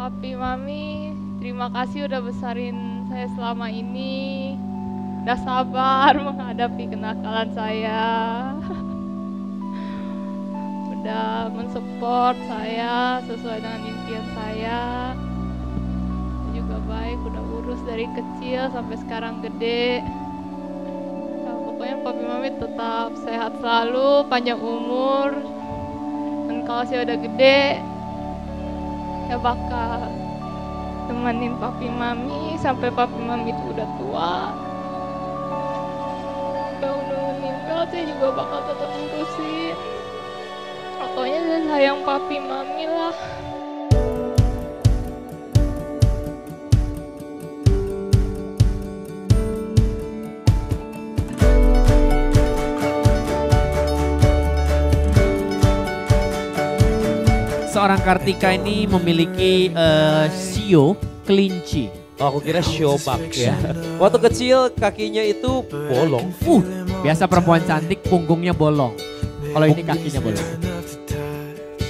Papi, Mami, terima kasih udah besarin saya selama ini. Udah sabar menghadapi kenakalan saya. udah mensupport saya sesuai dengan impian saya. Juga baik, udah urus dari kecil sampai sekarang gede. Nah, pokoknya Papi Mami tetap sehat selalu, panjang umur. Dan kalau saya udah gede, ya bakal temenin papi mami sampai papi mami itu udah tua. Kalau udah meninggal saya juga bakal tetap ngurusin. Pokoknya saya sayang papi mami lah Seorang Kartika ini memiliki eh, sio kelinci. Oh, aku kira showbak ya. Waktu kecil kakinya itu bolong. Uh, biasa perempuan cantik punggungnya bolong. Kalau ini kakinya bolong.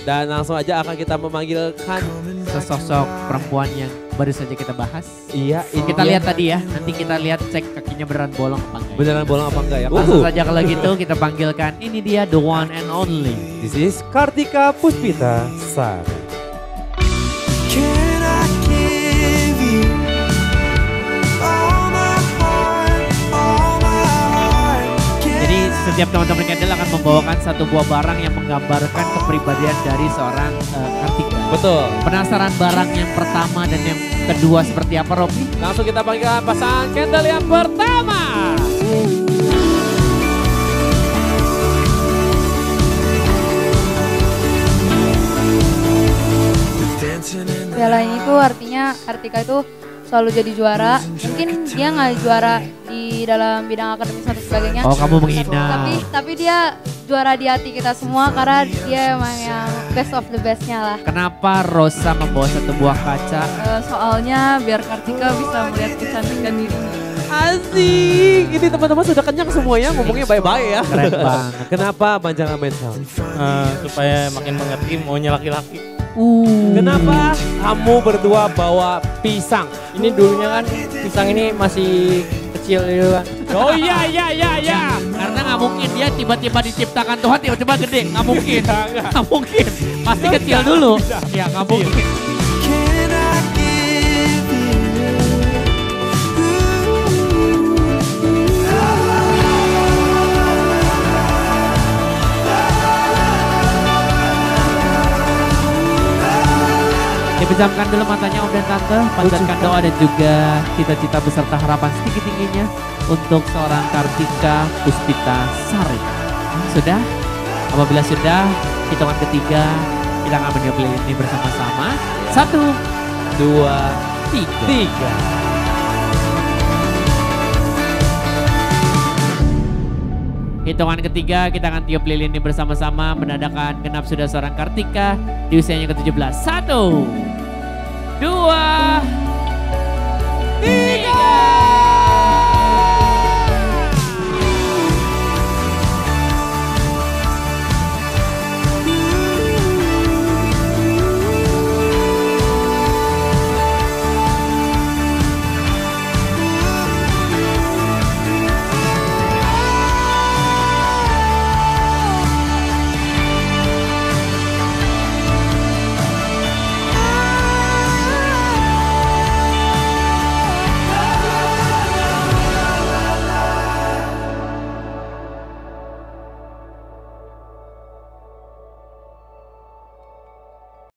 Dan langsung aja akan kita memanggilkan Sesosok perempuan yang baru saja kita bahas. iya ini Kita dia. lihat tadi ya, nanti kita lihat cek kakinya beneran bolong apa enggak. ya. beneran bolong apa enggak ya? Langsung Uh, saja kalau gitu kita panggilkan ini dia the one and only. This is Kartika Puspita Sar. Setiap teman-teman Kendall akan membawakan satu buah barang yang menggambarkan kepribadian dari seorang eh, Kartika. Betul. Penasaran barang yang pertama dan yang kedua seperti apa Robi? Langsung kita panggilkan pasangan Kendall yang pertama. Piala ini tuh artinya Kartika itu selalu jadi juara. Mungkin dia nggak juara di dalam bidang akademis atau sebagainya. Oh kamu menghina. Tapi tapi dia juara di hati kita semua karena dia emang yang best of the bestnya lah. Kenapa Rosa membawa satu buah kaca? Eh, soalnya biar Kartika bisa melihat kecantikan dirinya. Asik. Ini teman-teman sudah kenyang semuanya ngomongnya baik-baik ya. Keren banget. Kenapa Banjara Mental? Eh, supaya makin mengerti maunya laki-laki. Uh. Kenapa kamu berdua bawa pisang? Ini dulunya kan pisang ini masih kecil gitu. Oh iya iya iya iya. Karena nggak mungkin dia tiba-tiba diciptakan Tuhan tiba-tiba gede. Nggak mungkin. Nggak mungkin. Pasti kecil dulu. Ya nggak mungkin. Dipejamkan dulu matanya Om dan Tante, panjatkan doa dan juga cita-cita beserta harapan setinggi-tingginya untuk seorang Kartika Puspita Sari. Sudah? Apabila sudah, hitungan ketiga kita akan menyebeli ini bersama-sama. Satu, Dua, tiga. tiga. Hitungan ketiga kita akan tiup lilin ini bersama-sama menandakan genap sudah seorang Kartika di usianya ke-17. Satu, dua.